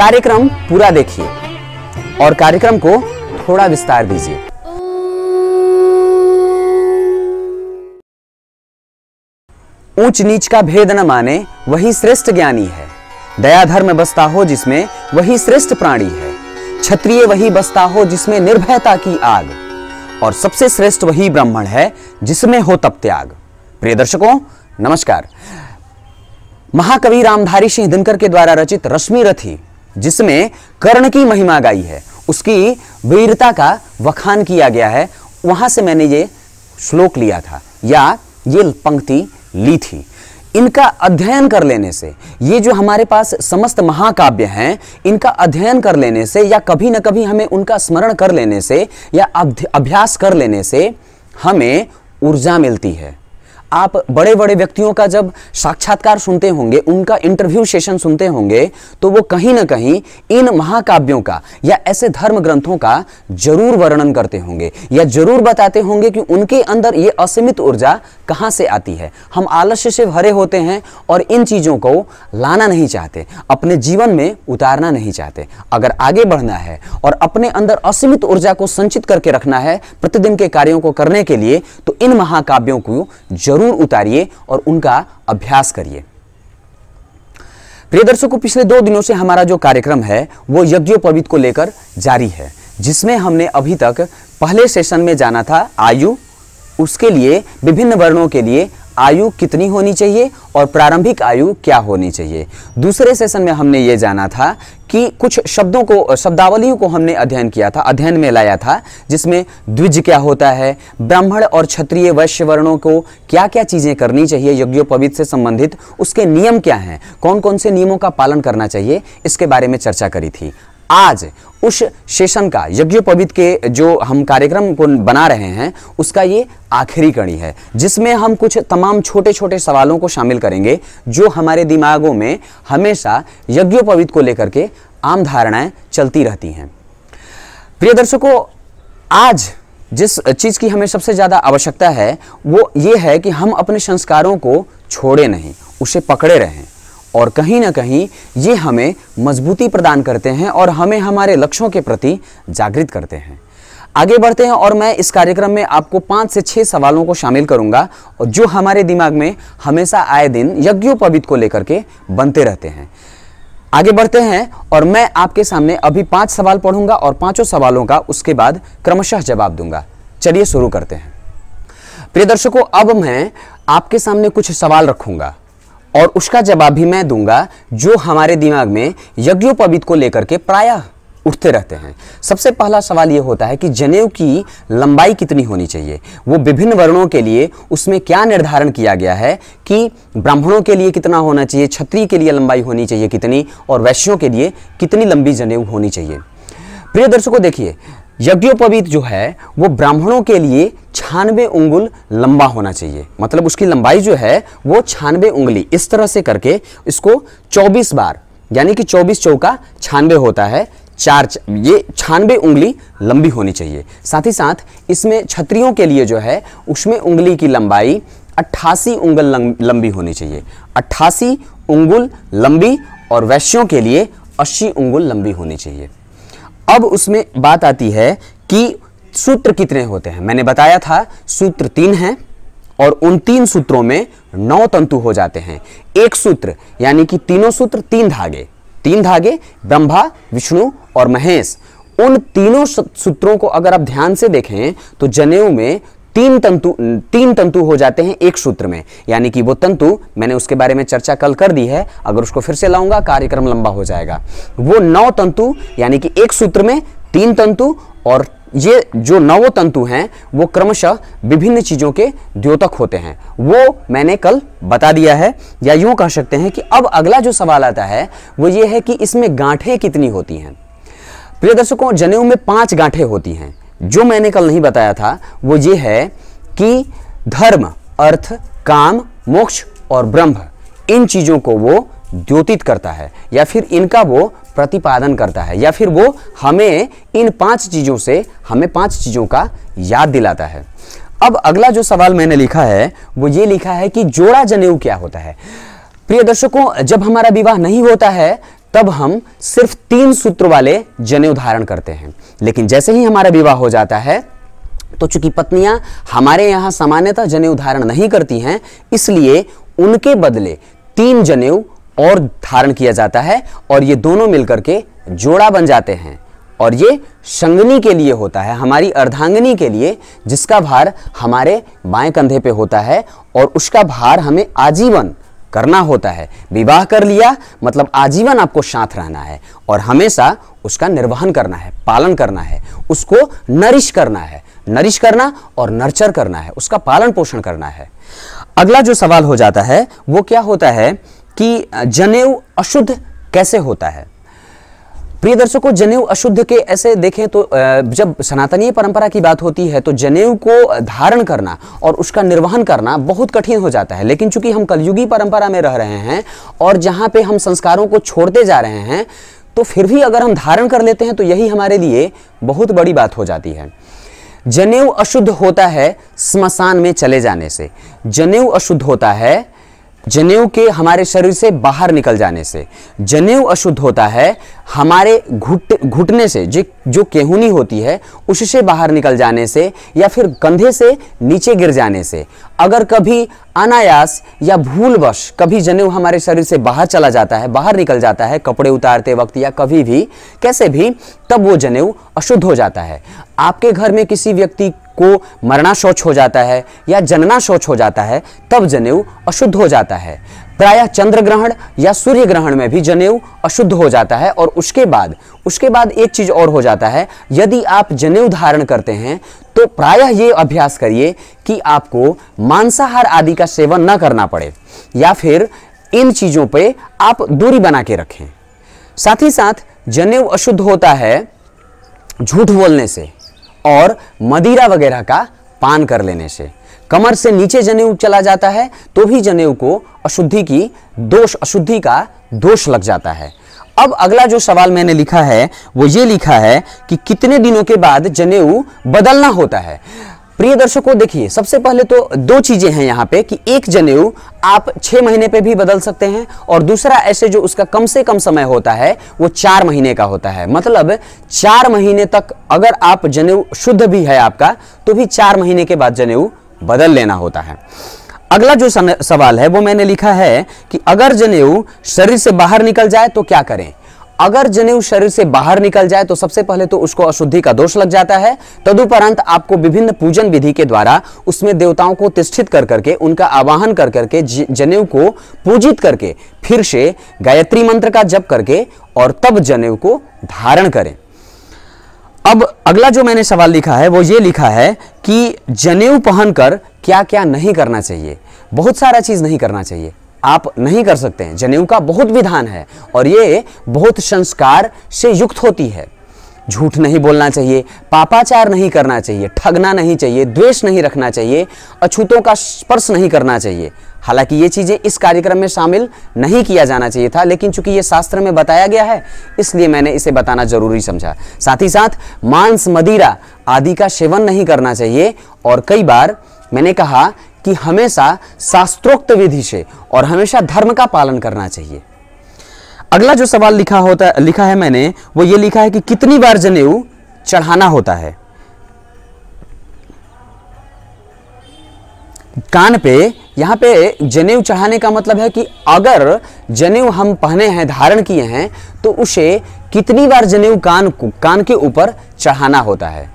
कार्यक्रम पूरा देखिए और कार्यक्रम को थोड़ा विस्तार दीजिए। ऊंच नीच का भेद न माने, वही श्रेष्ठ ज्ञानी है। दया धर्म बसता हो जिसमें वही श्रेष्ठ प्राणी है। क्षत्रिय वही बसता हो जिसमें निर्भयता की आग। और सबसे श्रेष्ठ वही ब्राह्मण है जिसमें हो तप त्याग। प्रिय दर्शकों, नमस्कार। महाकवि रामधारी सिंह दिनकर के द्वारा रचित रश्मि रथी जिसमें कर्ण की महिमा गाई है। उसकी वीरता का वखान किया गया है। वहाँ से मैंने ये श्लोक लिया था, या ये पंक्ति ली थी। इनका अध्ययन कर लेने से, ये जो हमारे पास समस्त महाकाव्य हैं, इनका अध्ययन कर लेने से, या कभी न कभी हमें उनका स्मरण कर लेने से, या अभ्यास कर लेने से, हमें ऊर्जा मिलती है। आप बड़े बड़े व्यक्तियों का जब साक्षात्कार सुनते होंगे, उनका इंटरव्यू सेशन सुनते होंगे तो वो कहीं ना कहीं इन महाकाव्यों का या ऐसे धर्म ग्रंथों का ज़रूर वर्णन करते होंगे या ज़रूर बताते होंगे कि उनके अंदर ये असीमित ऊर्जा कहाँ से आती है। हम आलस्य से भरे होते हैं और इन चीज़ों को लाना नहीं चाहते, अपने जीवन में उतारना नहीं चाहते। अगर आगे बढ़ना है और अपने अंदर असीमित ऊर्जा को संचित करके रखना है प्रतिदिन के कार्यों को करने के लिए तो इन महाकाव्यों को ज़रूर ज़रूर उतारिए और उनका अभ्यास करिए। प्रिय दर्शकों, पिछले दो दिनों से हमारा जो कार्यक्रम है, वो यज्ञोपवीत को लेकर जारी है, जिसमें हमने अभी तक पहले सेशन में जाना था आयु, उसके लिए, विभिन्न वर्णों के लिए आयु कितनी होनी चाहिए और प्रारंभिक आयु क्या होनी चाहिए? दूसरे सेशन में हमने ये जाना था कि कुछ शब्दों को, शब्दावलियों को हमने अध्ययन किया था, अध्ययन में लाया था, जिसमें द्विज क्या होता है, ब्राह्मण और क्षत्रिय वैश्य वर्णों को क्या क्या चीज़ें करनी चाहिए, यज्ञोपवित से संबंधित, उसके नियम क्या हैं कौन कौन से नियमों का पालन करना चाहिए, इसके बारे में चर्चा करी थी। आज उस सेशन का यज्ञोपवित के जो हम कार्यक्रम को बना रहे हैं, उसका ये आखिरी कड़ी है, जिसमें हम कुछ तमाम छोटे छोटे सवालों को शामिल करेंगे, जो हमारे दिमागों में हमेशा यज्ञोपवित को लेकर के आम धारणाएँ चलती रहती हैं। प्रिय दर्शकों, आज जिस चीज़ की हमें सबसे ज़्यादा आवश्यकता है, वो ये है कि हम अपने संस्कारों को छोड़े नहीं, उसे पकड़े रहें। और कहीं ना कहीं ये हमें मजबूती प्रदान करते हैं और हमें हमारे लक्ष्यों के प्रति जागृत करते हैं। आगे बढ़ते हैं और मैं इस कार्यक्रम में आपको पाँच से छः सवालों को शामिल करूँगा और जो हमारे दिमाग में हमेशा आए दिन यज्ञोपवित को लेकर के बनते रहते हैं। आगे बढ़ते हैं और मैं आपके सामने अभी पाँच सवाल पढ़ूँगा और पाँचों सवालों का उसके बाद क्रमशः जवाब दूँगा। चलिए शुरू करते हैं। प्रिय दर्शकों, अब मैं आपके सामने कुछ सवाल रखूँगा। और उसका जवाब भी मैं दूँगा, जो हमारे दिमाग में यज्ञोपवीत को लेकर के प्रायः उठते रहते हैं। सबसे पहला सवाल यह होता है कि जनेऊ की लंबाई कितनी होनी चाहिए? वो विभिन्न वर्णों के लिए उसमें क्या निर्धारण किया गया है कि ब्राह्मणों के लिए कितना होना चाहिए, क्षत्रिय के लिए लंबाई होनी चाहिए कितनी, और वैश्यों के लिए कितनी लंबी जनेऊ होनी चाहिए? प्रिय दर्शकों, देखिए यज्ञोपवीत जो है, वो ब्राह्मणों के लिए छानवे उंगुल लंबा होना चाहिए। मतलब उसकी लंबाई जो है, वो छानवे उंगली, इस तरह से करके इसको 24 बार, यानी कि 24 चौका छानवे होता है, चार ये छानवे उंगली लंबी होनी चाहिए। साथ ही साथ, इसमें छत्रियों के लिए जो है, उसमें उंगली की लंबाई अट्ठासी उंगल लंबी होनी चाहिए। अट्ठासी उंगुल लंबी और वैश्यों के लिए अस्सी उंगुल लंबी होनी चाहिए। अब उसमें बात आती है कि सूत्र कितने होते हैं। मैंने बताया था, सूत्र तीन हैं और उन तीन सूत्रों में नौ तंतु हो जाते हैं। एक सूत्र, यानी कि तीनों सूत्र तीन धागे तीन धागे, ब्रह्मा, विष्णु और महेश। उन तीनों सूत्रों को अगर आप ध्यान से देखें तो जनेऊ में तीन तंतु तीन तंतु हो जाते हैं एक सूत्र में। यानी कि वो तंतु, मैंने उसके बारे में चर्चा कल कर दी है, अगर उसको फिर से लाऊँगा, कार्यक्रम लंबा हो जाएगा। वो नौ तंतु, यानी कि एक सूत्र में तीन तंतु, और ये जो नव तंतु हैं, वो क्रमशः विभिन्न चीज़ों के द्योतक होते हैं। वो मैंने कल बता दिया है, या यूँ कह सकते हैं कि अब अगला जो सवाल आता है, वो ये है कि इसमें गांठें कितनी होती हैं? प्रिय दर्शकों, जनेऊ में पाँच गांठें होती हैं। जो मैंने कल नहीं बताया था, वो ये है कि धर्म, अर्थ, काम, मोक्ष और ब्रह्म, इन चीज़ों को वो द्योतित करता है, या फिर इनका वो प्रतिपादन करता है, या फिर वो हमें इन पाँच चीज़ों से, हमें पाँच चीज़ों का याद दिलाता है। अब अगला जो सवाल मैंने लिखा है, वो ये लिखा है कि जोड़ा जनेऊ क्या होता है? प्रिय दर्शकों, जब हमारा विवाह नहीं होता है तब हम सिर्फ़ तीन सूत्र वाले जनेऊ धारण करते हैं। लेकिन जैसे ही हमारा विवाह हो जाता है तो चूँकि पत्नियाँ हमारे यहाँ सामान्यतः जनेऊ धारण नहीं करती हैं, इसलिए उनके बदले तीन जनेऊ और धारण किया जाता है और ये दोनों मिलकर के जोड़ा बन जाते हैं। और ये संगनी के लिए होता है, हमारी अर्धांगिनी के लिए, जिसका भार हमारे बाएँ कंधे पे होता है और उसका भार हमें आजीवन करना होता है। विवाह कर लिया मतलब आजीवन आपको साथ रहना है और हमेशा उसका निर्वहन करना है, पालन करना है, उसको नरिश करना है। नरिश करना और नर्चर करना है, उसका पालन पोषण करना है। अगला जो सवाल हो जाता है, वो क्या होता है कि जनेऊ अशुद्ध कैसे होता है? प्रिय दर्शकों जनेऊ अशुद्ध के ऐसे देखें तो जब सनातनीय परंपरा की बात होती है तो जनेऊ को धारण करना और उसका निर्वहन करना बहुत कठिन हो जाता है। लेकिन चूँकि हम कलयुगी परंपरा में रह रहे हैं और जहाँ पे हम संस्कारों को छोड़ते जा रहे हैं तो फिर भी अगर हम धारण कर लेते हैं तो यही हमारे लिए बहुत बड़ी बात हो जाती है। जनेऊ अशुद्ध होता है स्मशान में चले जाने से। जनेऊ अशुद्ध होता है जनेऊ के हमारे शरीर से बाहर निकल जाने से। जनेऊ अशुद्ध होता है, हमारे घुट, घुटने से, जो जो केहूनी होती है, उससे बाहर निकल जाने से या फिर कंधे से नीचे गिर जाने से। अगर कभी अनायास या भूलवश कभी जनेऊ हमारे शरीर से बाहर चला जाता है, बाहर निकल जाता है, कपड़े उतारते वक्त या कभी भी, कैसे भी, तब वो जनेऊ अशुद्ध हो जाता है। आपके घर में किसी व्यक्ति को मरना शौच हो जाता है या जनना शौच हो जाता है, तब जनेऊ अशुद्ध हो जाता है। प्रायः चंद्र ग्रहण या सूर्य ग्रहण में भी जनेऊ अशुद्ध हो जाता है और उसके बाद उसके बाद एक चीज़ और हो जाता है, यदि आप जनेऊ धारण करते हैं तो प्रायः ये अभ्यास करिए कि आपको मांसाहार आदि का सेवन न करना पड़े, या फिर इन चीज़ों पे आप दूरी बना के रखें। साथ ही साथ, जनेऊ अशुद्ध होता है झूठ बोलने से। और मदिरा वगैरह का पान कर लेने से। कमर से नीचे जनेऊ चला जाता है तो भी जनेऊ को अशुद्धि की दोष, अशुद्धि का दोष लग जाता है। अब अगला जो सवाल मैंने लिखा है, वो ये लिखा है कि कितने दिनों के बाद जनेऊ बदलना होता है? प्रिय दर्शकों देखिए, सबसे पहले तो दो चीज़ें हैं यहाँ पे कि एक जनेऊ आप छह महीने पे भी बदल सकते हैं और दूसरा ऐसे जो उसका कम से कम समय होता है, वो चार महीने का होता है। मतलब चार महीने तक अगर आप जनेऊ शुद्ध भी है आपका तो भी चार महीने के बाद जनेऊ बदल लेना होता है। अगला जो सवाल है, वो मैंने लिखा है कि अगर जनेऊ शरीर से बाहर निकल जाए तो क्या करें? अगर जनेऊ शरीर से बाहर निकल जाए तो सबसे पहले तो उसको अशुद्धि का दोष लग जाता है। तदुपरांत आपको विभिन्न पूजन विधि के द्वारा उसमें देवताओं को तिष्ठित कर करके, उनका आवाहन कर करके जनेऊ को पूजित करके, फिर से गायत्री मंत्र का जप करके और तब जनेऊ को धारण करें। अब अगला जो मैंने सवाल लिखा है, वो ये लिखा है कि जनेऊ पहनकर क्या क्या नहीं करना चाहिए? बहुत सारा चीज़ नहीं करना चाहिए। आप नहीं कर सकते हैं। जनेऊ का बहुत विधान है और ये बहुत संस्कार से युक्त होती है। झूठ नहीं बोलना चाहिए, पापाचार नहीं करना चाहिए, ठगना नहीं चाहिए, द्वेष नहीं रखना चाहिए, अछूतों का स्पर्श नहीं करना चाहिए। हालाँकि ये चीज़ें इस कार्यक्रम में शामिल नहीं किया जाना चाहिए था, लेकिन चूँकि ये शास्त्र में बताया गया है, इसलिए मैंने इसे बताना ज़रूरी समझा। साथ ही साथ, मांस, मदिरा आदि का सेवन नहीं करना चाहिए, और कई बार मैंने कहा कि हमेशा शास्त्रोक्त विधि से और हमेशा धर्म का पालन करना चाहिए। अगला जो सवाल लिखा होता लिखा है मैंने, वो ये लिखा है कि कितनी बार जनेऊ चढ़ाना होता है? कान पे, यहाँ पे जनेऊ चढ़ाने का मतलब है कि अगर जनेऊ हम पहने हैं, धारण किए हैं तो उसे कितनी बार जनेऊ कान कान के ऊपर चढ़ाना होता है?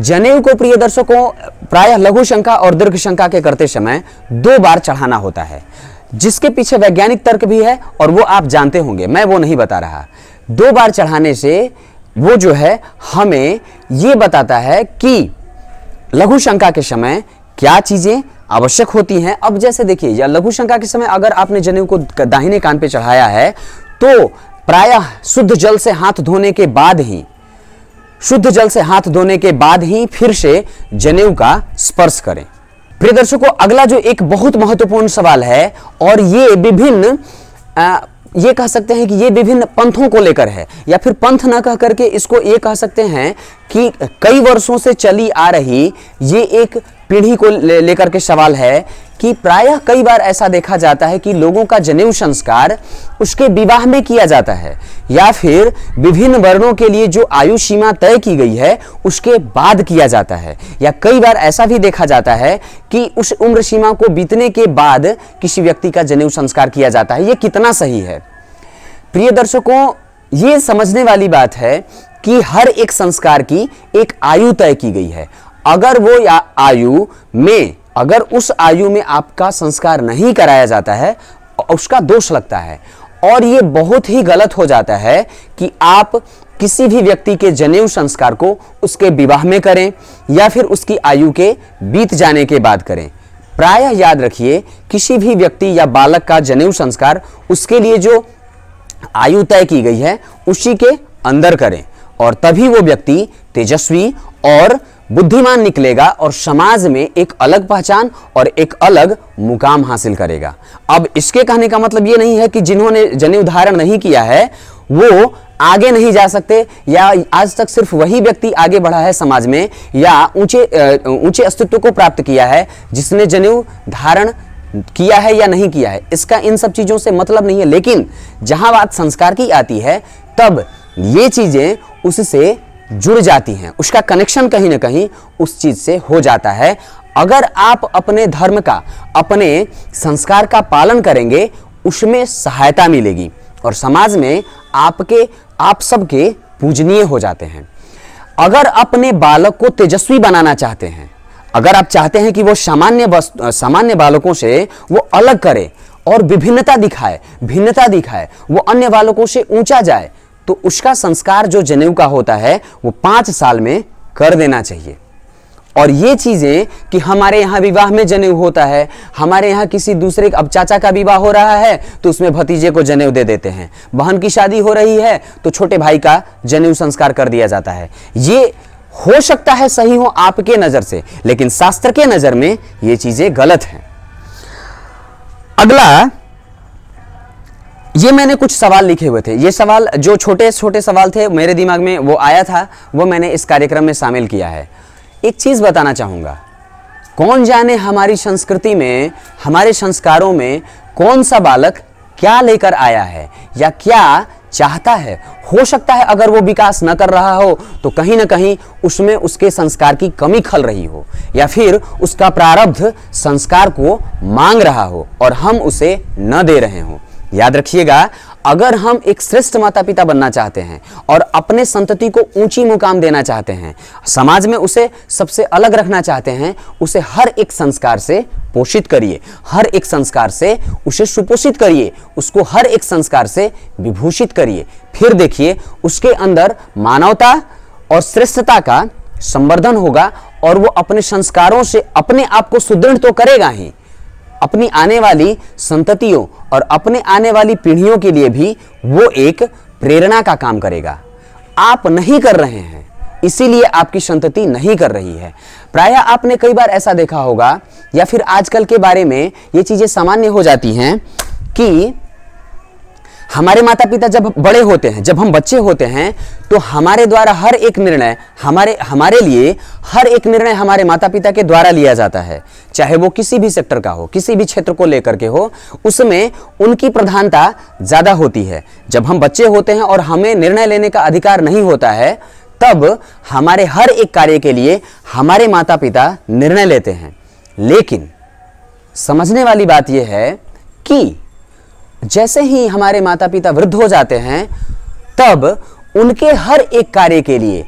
जनेऊ को प्रिय दर्शकों, प्रायः लघु शंका और दीर्घ शंका के करते समय दो बार चढ़ाना होता है। जिसके पीछे वैज्ञानिक तर्क भी है और वो आप जानते होंगे, मैं वो नहीं बता रहा। दो बार चढ़ाने से वो जो है, हमें ये बताता है कि लघु शंका के समय क्या चीज़ें आवश्यक होती हैं। अब जैसे देखिए, या लघु शंका के समय अगर आपने जनेऊ को दाहिने कान पे चढ़ाया है तो प्रायः शुद्ध जल से हाथ धोने के बाद ही शुद्ध जल से हाथ धोने के बाद ही फिर से जनेऊ का स्पर्श करें। प्रिय दर्शकों, अगला जो एक बहुत महत्वपूर्ण सवाल है और ये विभिन्न ये कह सकते हैं कि ये विभिन्न पंथों को लेकर है, या फिर पंथ ना कह करके इसको ये कह सकते हैं कि कई वर्षों से चली आ रही ये एक पीढ़ी को ले, लेकर के सवाल है कि प्रायः कई बार ऐसा देखा जाता है कि लोगों का जनेऊ संस्कार उसके विवाह में किया जाता है या फिर विभिन्न वर्णों के लिए जो आयु सीमा तय की गई है उसके बाद किया जाता है। या कई बार ऐसा भी देखा जाता है कि उस उम्र सीमा को बीतने के बाद किसी व्यक्ति का जनेऊ संस्कार किया जाता है। ये कितना सही है? प्रिय दर्शकों ये समझने वाली बात है कि हर एक संस्कार की एक आयु तय की गई है। अगर वो आयु में, अगर उस आयु में आपका संस्कार नहीं कराया जाता है, उसका दोष लगता है। और ये बहुत ही गलत हो जाता है कि आप किसी भी व्यक्ति के जनेऊ संस्कार को उसके विवाह में करें या फिर उसकी आयु के बीत जाने के बाद करें। प्रायः याद रखिए, किसी भी व्यक्ति या बालक का जनेऊ संस्कार उसके लिए जो आयु तय की गई है, उसी के अंदर करें। और तभी वो व्यक्ति तेजस्वी और बुद्धिमान निकलेगा और समाज में एक अलग पहचान और एक अलग मुकाम हासिल करेगा। अब इसके कहने का मतलब ये नहीं है कि जिन्होंने जनेऊ धारण नहीं किया है, वो आगे नहीं जा सकते, या आज तक सिर्फ़ वही व्यक्ति आगे बढ़ा है समाज में, या ऊँचे ऊँचे अस्तित्व को प्राप्त किया है, जिसने जनेऊ धारण किया है या नहीं किया है। इसका इन सब चीज़ों से मतलब नहीं है। लेकिन जहाँ बात संस्कार की आती है, तब ये चीज़ें उससे जुड़ जाती हैं। उसका कनेक्शन कहीं ना कहीं उस चीज़ से हो जाता है। अगर आप अपने धर्म का, अपने संस्कार का पालन करेंगे, उसमें सहायता मिलेगी और समाज में आपके, आप सबके पूजनीय हो जाते हैं। अगर अपने बालक को तेजस्वी बनाना चाहते हैं, अगर आप चाहते हैं कि वो सामान्य सामान्य बालकों से वो अलग करे और विभिन्नता दिखाए, भिन्नता दिखाए, वो अन्य बालकों से ऊँचा जाए तो उसका संस्कार जो जनेऊ का होता है, वो पाँच साल में कर देना चाहिए। और ये चीज़ें कि हमारे यहाँ विवाह में जनेऊ होता है, हमारे यहाँ किसी दूसरे अब चाचा का विवाह हो रहा है तो उसमें भतीजे को जनेऊ दे देते हैं। बहन की शादी हो रही है तो छोटे भाई का जनेऊ संस्कार कर दिया जाता है। ये हो सकता है सही हो आपके नज़र से, लेकिन शास्त्र के नज़र में ये चीज़ें गलत हैं। अगला ये मैंने कुछ सवाल लिखे हुए थे। ये सवाल, जो छोटे छोटे सवाल थे, मेरे दिमाग में वो आया था, वो मैंने इस कार्यक्रम में शामिल किया है। एक चीज़ बताना चाहूँगा। कौन जाने हमारी संस्कृति में, हमारे संस्कारों में कौन सा बालक क्या लेकर आया है, या क्या चाहता है? हो सकता है अगर वो विकास न कर रहा हो तो कहीं ना कहीं उसमें उसके संस्कार की कमी खल रही हो, या फिर उसका प्रारब्ध संस्कार को मांग रहा हो और हम उसे न दे रहे हो। याद रखिएगा, अगर हम एक श्रेष्ठ माता पिता बनना चाहते हैं और अपने संतति को ऊँची मुकाम देना चाहते हैं, समाज में उसे सबसे अलग रखना चाहते हैं, उसे हर एक संस्कार से पोषित करिए, हर एक संस्कार से उसे सुपोषित करिए, उसको हर एक संस्कार से विभूषित करिए। फिर देखिए, उसके अंदर मानवता और श्रेष्ठता का संवर्धन होगा और वो अपने संस्कारों से अपने आप को सुदृढ़ तो करेगा ही। अपनी आने वाली संततियों और अपने आने वाली पीढ़ियों के लिए भी वो एक प्रेरणा का काम करेगा। आप नहीं कर रहे हैं, इसीलिए आपकी संतति नहीं कर रही है। प्रायः आपने कई बार ऐसा देखा होगा, या फिर आजकल के बारे में ये चीज़ें सामान्य हो जाती हैं कि हमारे माता पिता जब बड़े होते हैं, जब हम बच्चे होते हैं तो हमारे द्वारा हर एक निर्णय हमारे हमारे लिए हर एक निर्णय हमारे माता पिता के द्वारा लिया जाता है। चाहे वो किसी भी सेक्टर का हो, किसी भी क्षेत्र को लेकर के हो, उसमें उनकी प्रधानता ज़्यादा होती है। जब हम बच्चे होते हैं और हमें निर्णय लेने का अधिकार नहीं होता है, तब हमारे हर एक कार्य के लिए हमारे माता पिता निर्णय लेते हैं। लेकिन समझने वाली बात यह है कि जैसे ही हमारे माता पिता वृद्ध हो जाते हैं तब उनके हर एक कार्य के लिए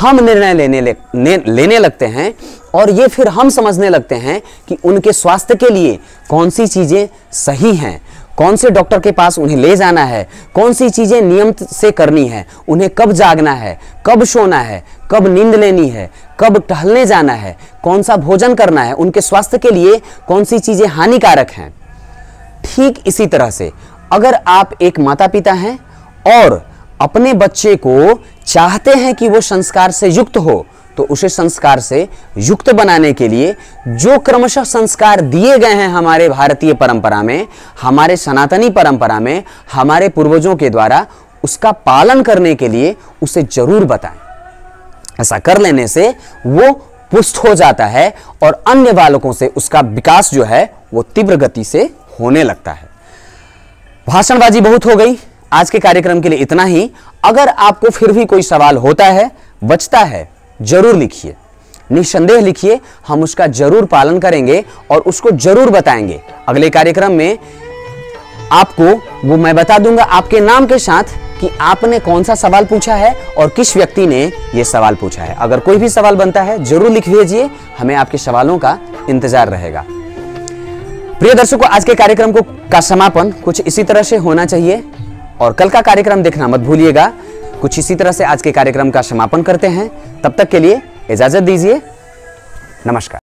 हम निर्णय लेने ले, ने, लेने लगते हैं और ये फिर हम समझने लगते हैं कि उनके स्वास्थ्य के लिए कौन सी चीज़ें सही हैं कौन से डॉक्टर के पास उन्हें ले जाना है कौन सी चीज़ें नियम से करनी है उन्हें कब जागना है कब सोना है कब नींद लेनी है कब टहलने जाना है कौन सा भोजन करना है उनके स्वास्थ्य के लिए कौन सी चीज़ें हानिकारक हैं। ठीक इसी तरह से। अगर आप एक माता पिता हैं और अपने बच्चे को चाहते हैं कि वो संस्कार से युक्त हो तो उसे संस्कार से युक्त बनाने के लिए जो क्रमशः संस्कार दिए गए हैं हमारे भारतीय परंपरा में, हमारे सनातनी परंपरा में, हमारे पूर्वजों के द्वारा, उसका पालन करने के लिए उसे ज़रूर बताएँ। ऐसा कर लेने से वो पुष्ट हो जाता है और अन्य बालकों से उसका विकास जो है, वो तीव्र गति से होने लगता है। भाषणबाजी बहुत हो गई। आज के कार्यक्रम के लिए इतना ही। अगर आपको फिर भी कोई सवाल होता है, बचता है, ज़रूर लिखिए। निसंदेह लिखिए, हम उसका ज़रूर पालन करेंगे और उसको ज़रूर बताएँगे। अगले कार्यक्रम में आपको वो मैं बता दूँगा आपके नाम के साथ कि आपने कौन सा सवाल पूछा है और किस व्यक्ति ने यह सवाल पूछा है। अगर कोई भी सवाल बनता है, ज़रूर लिख भेजिए। हमें आपके सवालों का इंतज़ार रहेगा। प्रिय दर्शकों, आज के कार्यक्रम को का समापन कुछ इसी तरह से होना चाहिए और कल का कार्यक्रम देखना मत भूलिएगा। कुछ इसी तरह से आज के कार्यक्रम का समापन करते हैं। तब तक के लिए इजाज़त दीजिए। नमस्कार।